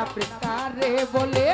না প্রেতারে বলে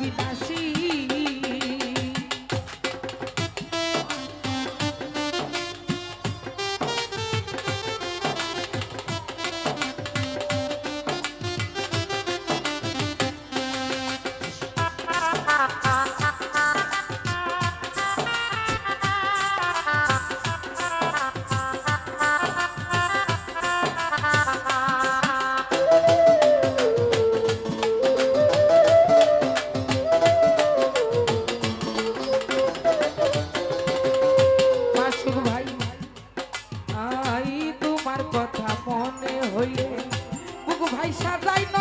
你把手。বুক ভাই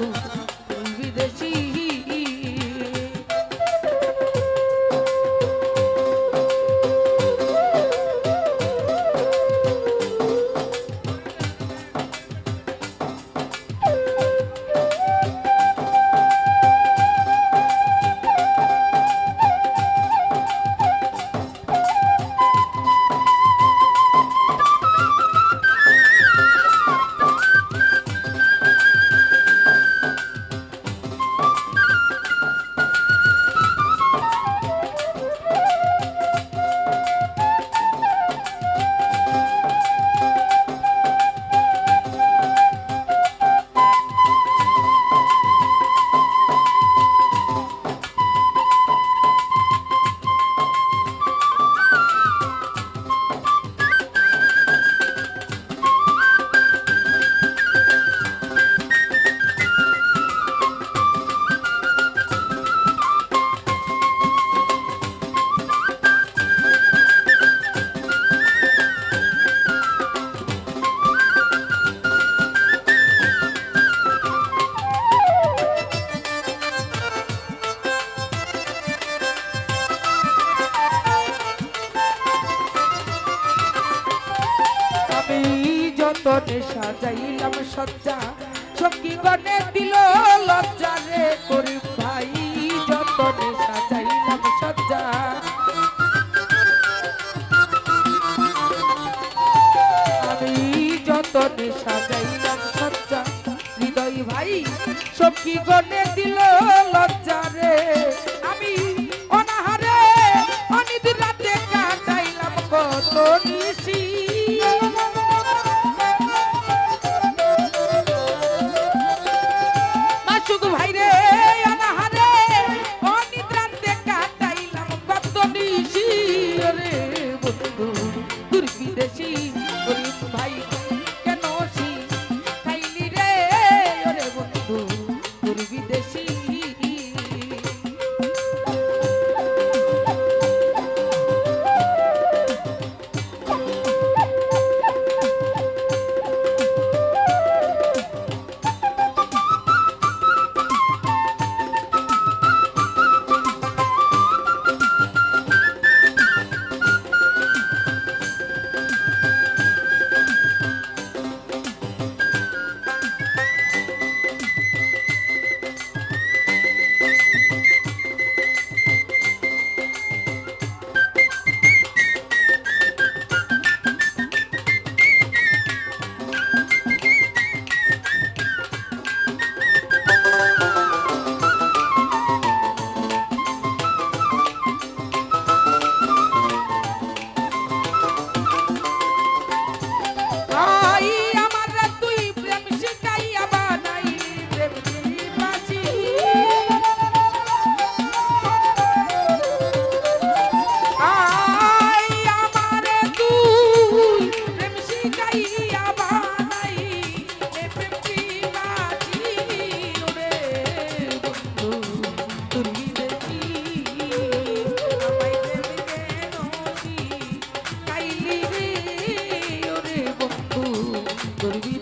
我 সাজাইলাম সজ্জা সঙ্গী গনে দিল লজ্জা রে করিম ভাই, যতনে সাজাইলাম সজ্জা আমি যতনে সাজাইলাম সজ্জা হৃদয় ভাই সঙ্গী গনে দিল লজ্জা রে। আমি অনাহারে অনিদ রাতে কাটাইলাম কত Toribio.